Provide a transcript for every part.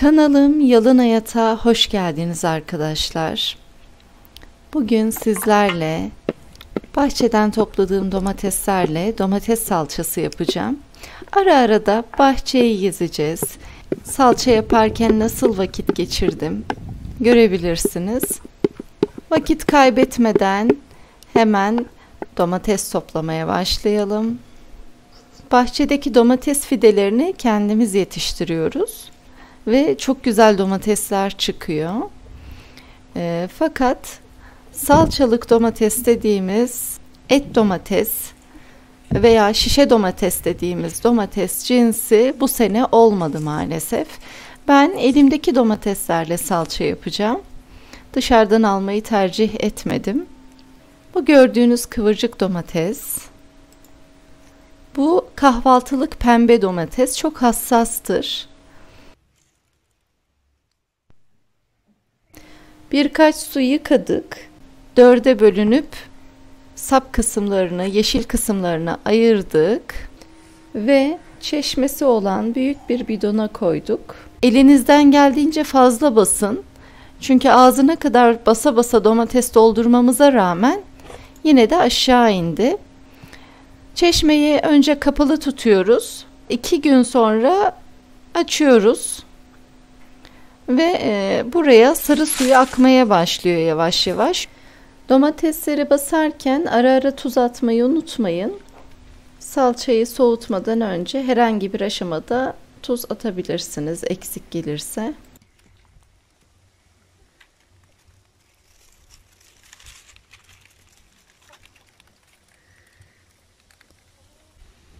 Kanalım Yalın Hayat'a hoş geldiniz arkadaşlar. Bugün sizlerle bahçeden topladığım domateslerle domates salçası yapacağım. Ara ara da bahçeyi gezeceğiz. Salça yaparken nasıl vakit geçirdim görebilirsiniz. Vakit kaybetmeden hemen domates toplamaya başlayalım. Bahçedeki domates fidelerini kendimiz yetiştiriyoruz ve çok güzel domatesler çıkıyor. E, fakat salçalık domates dediğimiz et domates veya şişe domates dediğimiz domates cinsi bu sene olmadı maalesef. Ben elimdeki domateslerle salça yapacağım. Dışarıdan almayı tercih etmedim. Bu gördüğünüz kıvırcık domates. Bu kahvaltılık pembe domates çok hassastır. Birkaç su yıkadık. Dörde bölünüp sap kısımlarını, yeşil kısımlarını ayırdık ve çeşmesi olan büyük bir bidona koyduk. Elinizden geldiğince fazla basın. Çünkü ağzına kadar basa basa domates doldurmamıza rağmen yine de aşağı indi. Çeşmeyi önce kapalı tutuyoruz. İki gün sonra açıyoruz. Ve e, buraya sarı suyu akmaya başlıyor yavaş yavaş. Domatesleri basarken ara ara tuz atmayı unutmayın. Salçayı soğutmadan önce herhangi bir aşamada tuz atabilirsiniz eksik gelirse.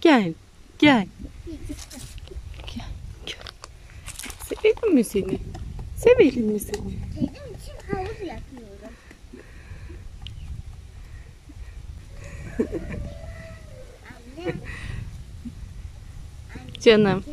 Gel, gel gel. Sevelim mi seni? Sevelim mi seni? Senin için havuz yapıyorum. Anne, Canım.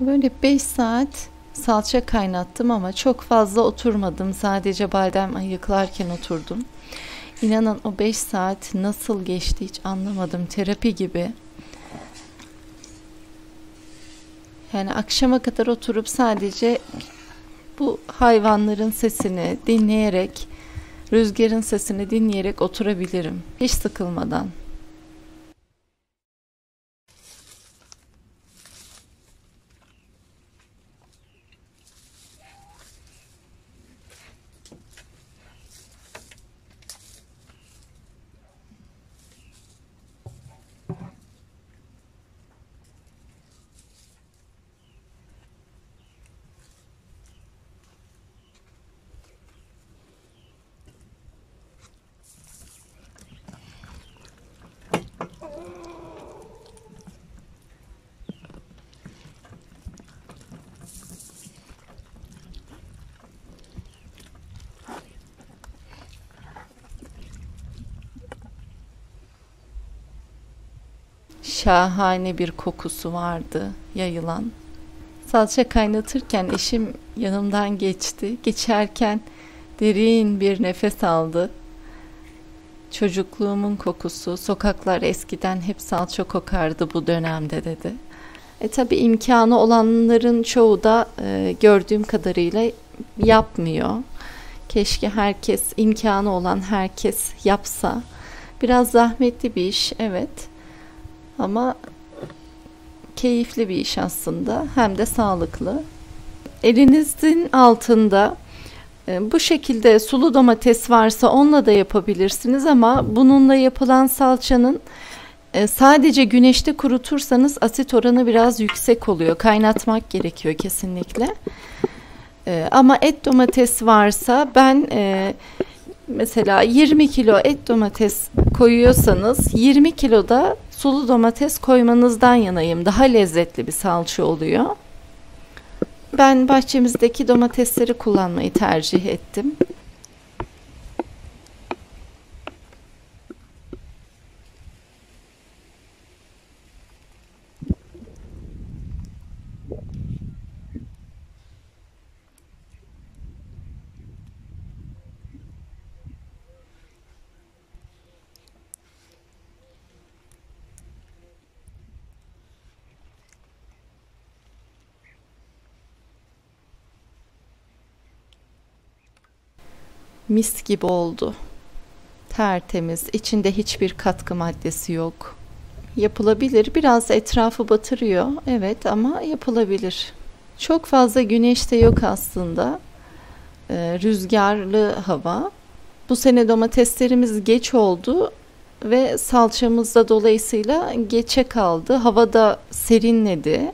Böyle 5 saat salça kaynattım ama çok fazla oturmadım. Sadece badem ayıklarken oturdum. İnanın o 5 saat nasıl geçti hiç anlamadım. Terapi gibi. Yani akşama kadar oturup sadece bu hayvanların sesini dinleyerek, rüzgarın sesini dinleyerek oturabilirim. Hiç sıkılmadan. Şahane bir kokusu vardı yayılan. Salça kaynatırken eşim yanımdan geçti. Geçerken derin bir nefes aldı. Çocukluğumun kokusu, sokaklar eskiden hep salça kokardı bu dönemde dedi. E tabi imkanı olanların çoğu da e, gördüğüm kadarıyla yapmıyor. Keşke herkes, imkanı olan herkes yapsa. Biraz zahmetli bir iş, evet. Ama keyifli bir iş aslında hem de sağlıklı. Elinizin altında bu şekilde sulu domates varsa onunla da yapabilirsiniz ama bununla yapılan salçanın e, sadece güneşte kurutursanız asit oranı biraz yüksek oluyor. Kaynatmak gerekiyor kesinlikle. E, ama et domates varsa ben mesela 20 kilo et domates koyuyorsanız 20 kilo da sulu domates koymanızdan yanayım. Daha lezzetli bir salça oluyor. Ben bahçemizdeki domatesleri kullanmayı tercih ettim. Mis gibi oldu. Tertemiz, içinde hiçbir katkı maddesi yok. Yapılabilir. Biraz etrafı batırıyor. Evet ama yapılabilir. Çok fazla güneş de yok aslında. Ee, rüzgarlı hava. Bu sene domateslerimiz geç oldu ve salçamız da dolayısıyla geçe kaldı. Hava da serinledi.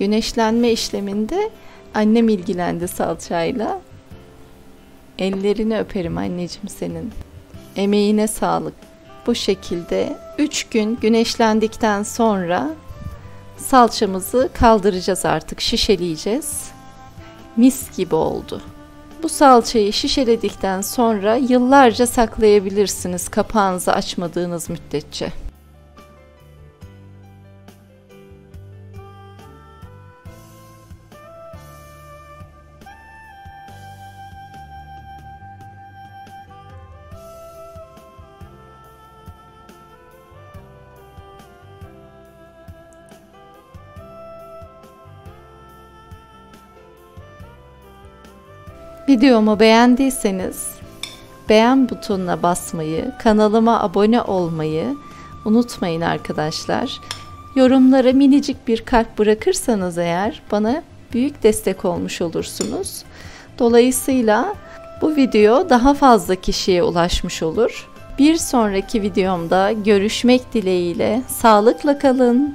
Güneşlenme işleminde annem ilgilendi salçayla. Ellerini öperim anneciğim senin. Emeğine sağlık. Bu şekilde 3 gün güneşlendikten sonra salçamızı kaldıracağız artık şişeleyeceğiz. Mis gibi oldu. Bu salçayı şişeledikten sonra yıllarca saklayabilirsiniz kapağınızı açmadığınız müddetçe. Videomu beğendiyseniz beğen butonuna basmayı, kanalıma abone olmayı unutmayın arkadaşlar. Yorumlara minicik bir kalp bırakırsanız eğer bana büyük destek olmuş olursunuz. Dolayısıyla bu video daha fazla kişiye ulaşmış olur. Bir sonraki videomda görüşmek dileğiyle sağlıkla kalın.